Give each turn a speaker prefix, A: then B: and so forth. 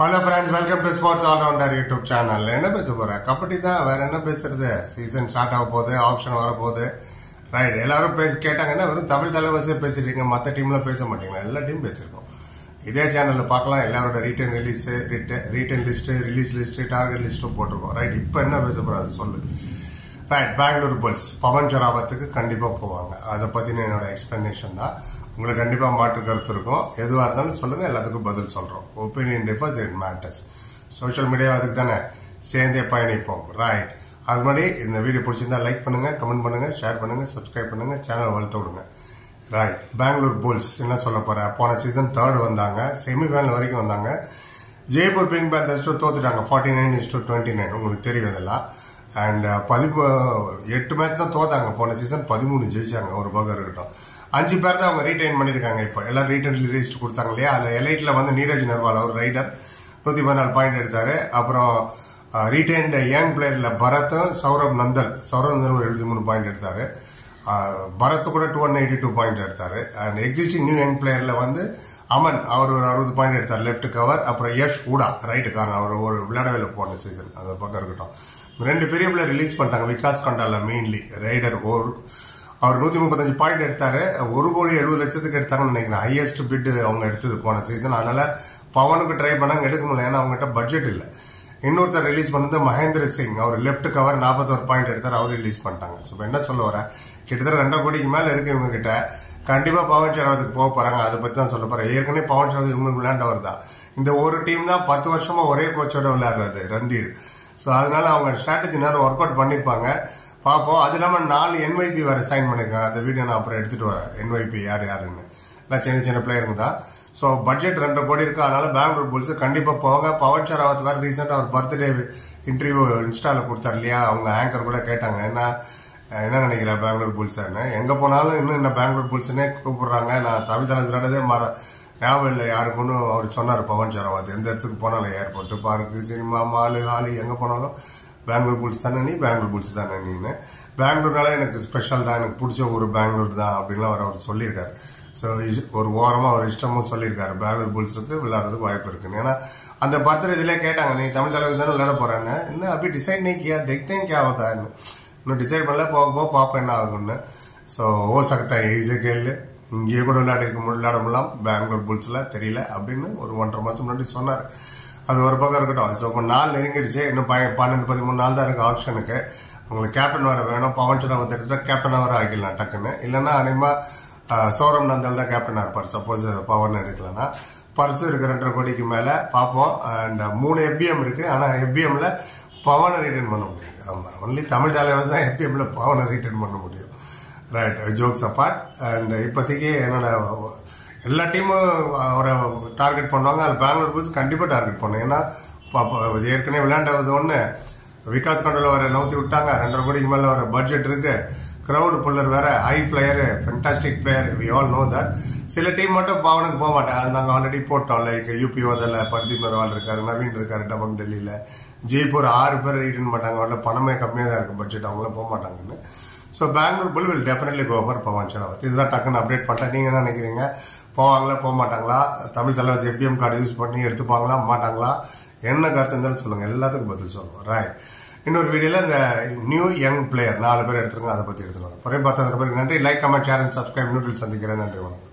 A: Hello friends welcome to sports allrounder YouTube channel என்ன பேச போகிறேன் கபடி தான் வேறு என்ன பேசுறது? சீசன் ஸ்டார்ட் ஆக போகுது ஆப்ஷன் வரப்போகுது ரைட் எல்லாரும் பேசி கேட்டாங்கன்னா வெறும் தமிழ் தலைவசே பேசிருக்கீங்க மற்ற டீம்லாம் பேச மாட்டீங்களா? எல்லா டீம் பேசிருக்கோம். இதே சேனலில் பார்க்கலாம் எல்லாரோட retain release retain list release list target லிஸ்ட்டும் போட்டிருக்கோம். ரைட் இப்போ என்ன பேச போறாரு சொல்லு. ரைட் பெங்களூர் புல்ஸ் பவன் ஷராபத்துக்கு கண்டிப்பாக போவாங்க. அதை பற்றின என்னோட எக்ஸ்பிளனேஷன் தான். உங்களுக்கு கண்டிப்பாக மாற்று கருத்து இருக்கும். எதுவாக இருந்தாலும் சொல்லுங்கள் எல்லாத்துக்கும் பதில் சொல்கிறோம் opinion differs it matters social media அதுக்கு தானே. சேர்ந்தே பயணிப்போம். ரைட் அது முன்னாடி இந்த வீடியோ பிடிச்சிருந்தா லைக் பண்ணுங்கள் கமெண்ட் பண்ணுங்கள் ஷேர் பண்ணுங்கள் சப்ஸ்கிரைப் பண்ணுங்கள் சேனலை வளர்த்து விடுங்க. ரைட் பெங்களூர் புல்ஸ் என்ன சொல்ல போகிறேன் போன சீசன் தேர்டு வந்தாங்க. செமிஃபைனல் வரைக்கும் வந்தாங்க. Jaipur Pink Panthers தோத்துட்டாங்க forty nine is to twenty nine உங்களுக்கு தெரியும் இதெல்லாம். அண்ட் uh, பதிமூ எட்டு மேட்ச் தான் தோத்தாங்க. போன சீசன் பதிமூணு ஜெயிச்சாங்க. ஒரு பகர் இருக்கட்டும். அஞ்சு பேர் தான் அவங்க ரீடைன் பண்ணியிருக்காங்க இப்போ. எல்லாம் ரீடைன் லிஸ்ட் கொடுத்தாங்க இல்லையா? அதில் எலைட்டில் வந்து நீரஜ் நர்வால் அவர் ரைடர் நூற்றி பதினாலு பாயிண்ட் எடுத்தார். அப்புறம் ரீடைன்ட் யங் பிளேயரில் பரத்தும் சௌரப் நந்தல். சௌரப் நந்தல் ஒரு எழுபத்தி மூணு பாயிண்ட் எடுத்தார். பரத் கூட two one eighty two point எடுத்தார். அண்ட் எக்ஸிஸ்டிங் நியூ யங் பிளேயரில் வந்து அமன் அவர் ஒரு அறுபது பாயிண்ட் எடுத்தார். லெஃப்ட் கவர் அப்புறம் யஷ் ஊடா ரைட்டு காரணம் அவர் ஒரு விளையாடவேல போன சீசன் அது பக்கம் இருக்கட்டும். ரெண்டு பெரிய பிளேயர் ரிலீஸ் பண்ணிட்டாங்க. விகாஸ் கண்டாலா மெயின்லி ரைடர் ஒரு அவர் நூத்தி முப்பத்தஞ்சு பாயிண்ட் எடுத்தாரு. ஒரு கோடி எழுபது லட்சத்துக்கு எடுத்தாங்கன்னு நினைக்கிறேன். ஹையஸ்ட் பிட் அவங்க எடுத்தது போன சீசன் அதனால பவனுக்கு ட்ரை பண்ணாங்க எடுக்க முடியல. ஏன்னா அவங்ககிட்ட பட்ஜெட் இல்லை. இன்னொருத்தர் ரிலீஸ் பண்ணது மகேந்திர சிங். அவர் லெஃப்ட் கவர் நாற்பத்தோரு பாயிண்ட் எடுத்தார். அவர் ரிலீஸ் பண்ணிட்டாங்க. ஸோ என்ன சொல்ல வரேன் கிட்டத்தட்ட ரெண்டரை கோடிக்கு மேலே இருக்கு இவங்க கிட்ட பவன் சரவத்துக்கு போக போகிறாங்க அதை பற்றி தான் சொல்ல போகிறேன் ஏற்கனவே பவன் சரவத் இவங்களுக்கு விளையாண்டவர் தான். இந்த ஒரு டீம் தான் பத்து வருஷமாக ஒரே கோச்சோட விளையாடுறது ரந்தீர் ஸோ அதனால அவங்க ஸ்ட்ராட்டஜி நேரம் ஒர்க் அவுட் பண்ணியிருப்பாங்க பார்ப்போம். அது இல்லாமல் நாலு என்ஒய்பி வேறு சைன் பண்ணியிருக்காங்க அந்த வீடியோ நான் அப்புறம் எடுத்துகிட்டு வரேன். என்ஒய்பி யார் யாருன்னு. எல்லாம் சின்ன சின்ன பிளேயருங்க தான். ஸோ பட்ஜெட் ரெண்டு கோடி இருக்கு. அதனால பெங்களூர் புல்ஸ் கண்டிப்பாக போங்க. பவன் ஷராவத் வேறு ரீசெண்டாக அவர் பர்த்டே இன்டர்வியூ இன்ஸ்டாவில் கொடுத்தாரு இல்லையா? அவங்க ஆங்கர் கூட கேட்டாங்க. என்ன என்ன நினைக்கிறேன் பெங்களூர் புல்ஸ்ன்னு எங்கே போனாலும் இன்னும் என்ன பெங்களூர் புல்ஸ்னே கூப்பிட்றாங்க. நான் தமிழ் தலைவர் விளையாடதே மற ஞாபகம் இல்லை யாருக்குன்னு அவர் சொன்னார் பவன் சரவாத். எந்த இடத்துக்கு போனாலும் airport park cinema mall hall எங்கே போனாலும் பெங்களூர் புல்ஸ் தானே நீ பெங்களூர் புல்ஸ் தானே நீன்னு பெங்களூர்னால எனக்கு ஸ்பெஷல் தான் எனக்கு பிடிச்ச ஊர் பெங்களூர் தான் அப்படின்லாம் அவர் அவர் சொல்லியிருக்காரு. ஸோ ஒரு ஓரமாக அவர் இஷ்டமும் சொல்லியிருக்காரு. பெங்களூர் புல்ஸுக்கு விளையாடுறதுக்கு வாய்ப்பு இருக்குன்னு. ஏன்னா அந்த பத்திர இதிலே கேட்டாங்க நீ தமிழ் தலைவர் தானே விளையாட போகிறேன்னு இன்னும் அப்படி டிசைட் நீ கியா? தெக்தேன் கியா ஆகுதா இன்னும் டிசைட் பண்ணல போக போக பார்ப்பேன் என்ன ஆகும்னு. ஸோ ஓ சக்தா ஈஸி கேள்வி இங்கேயே கூட விளையாடிருக்க விளையாடமெல்லாம் பெங்களூர் புல்ஸ்ல தெரியல அப்படின்னு ஒரு ஒன்றரை மாசம் முன்னாடி சொன்னார். அது ஒரு பக்கம் இருக்கட்டும். ஸோ இப்போ நாள் நெருங்கிடுச்சு. இன்னும் பன்னெண்டு பதிமூணு நாள் தான் இருக்கு ஆப்ஷனுக்கு உங்களுக்கு கேப்டன் வர வேணும். பவன் சராவத் வந்துட்டு கேப்டன் வர ஆகிடலாம் டக்குன்னு. இல்லைன்னா அனிமா சோரம் நந்தல் தான் கேப்டனா இருப்பார். சப்போஸ் பவன் எடுக்கலன்னா. பர்சு இருக்கு ரெண்டரை கோடிக்கு மேல. பார்ப்போம். அண்ட் மூணு எஃபிஎம் இருக்கு. ஆனா எஃபிஎம்ல பவனை ரிட்டர்ன் பண்ண முடியாது. ஆமா ஒன்லி தமிழ் தலைவர் தான் எஃபிஎம்ல பவனை ரிட்டர்ன் பண்ண முடியும். ரைட் ஜோக்ஸ் அப்பார்ட் அண்ட் இப்போதைக்கு என்னென்ன எல்லா டீமும் அவரை டார்கெட் பண்ணுவாங்க. அது பெங்களூர் பூஸ் கண்டிப்பாக டார்கெட் பண்ணும். ஏன்னா ஏற்கனவே விளையாண்டது ஒன்று விகாஸ் கண்டோல வர நவுத்தி விட்டாங்க. ரெண்டரை கோடிக்கு மேலே வர பட்ஜெட் இருக்கு. க்ரௌடு புல்லர் வேற high player fantastic player we all know that சில டீம் மட்டும் பாவனுக்கு போக மாட்டேன் அது நாங்கள் ஆல்ரெடி போட்டோம். லைக் யூபி ஓதல பர்தீப் நர்வால் இருக்காரு நவீன் இருக்காரு டபம் டெல்லியில். ஜெய்ப்பூர் ஆறு பேர் ரீட்டன் மாட்டாங்க அவங்கள பணமே கம்மியாக தான் இருக்குது பட்ஜெட் அவங்களும் போக மாட்டாங்கன்னு. So Bengaluru Bull will definitely go for Pawan Sehrawat இதுதான் டக்குன்னு அப்டேட் பண்ணிட்டேன் நீங்கள் என்ன நினைக்கிறீங்க? போவாங்களா போக மாட்டாங்களா தமிழ் தலைவர் எபிஎம் கார்டு யூஸ் பண்ணி எடுத்துப்பாங்களா மாட்டாங்களா? என்ன கருத்து இருந்தாலும் சொல்லுங்கள் எல்லாத்துக்கும் பதில் சொல்லுவோம். ரைட் இன்னொரு வீடியோவில் இந்த நியூ யங் பிளேயர் நாலு பேர் எடுத்துருங்க அதை பற்றி எடுத்துருவாங்க ஒரே பத்தாயிரம் பேருக்கு நன்றி. Like comment share and subscribe நூற்றில் சந்திக்கிறேன். நன்றி வணக்கம்.